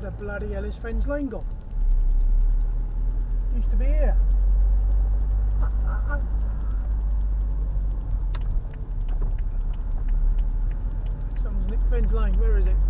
Where the bloody hell is Fens Lane gone? It used to be here. Someone's nicked Lane, where is it?